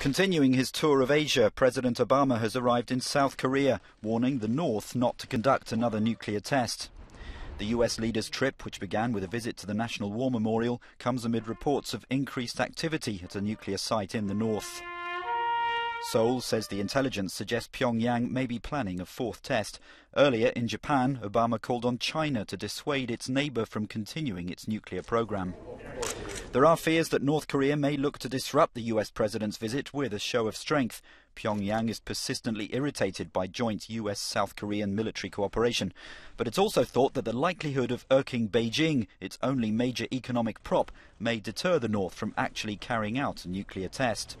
Continuing his tour of Asia, President Obama has arrived in South Korea, warning the North not to conduct another nuclear test. The US leader's trip, which began with a visit to the National War Memorial, comes amid reports of increased activity at a nuclear site in the north. Seoul says the intelligence suggests Pyongyang may be planning a fourth test. Earlier in Japan, Obama called on China to dissuade its neighbor from continuing its nuclear program. There are fears that North Korea may look to disrupt the US president's visit with a show of strength. Pyongyang is persistently irritated by joint US South Korean military cooperation. But it's also thought that the likelihood of irking Beijing, its only major economic prop, may deter the North from actually carrying out a nuclear test.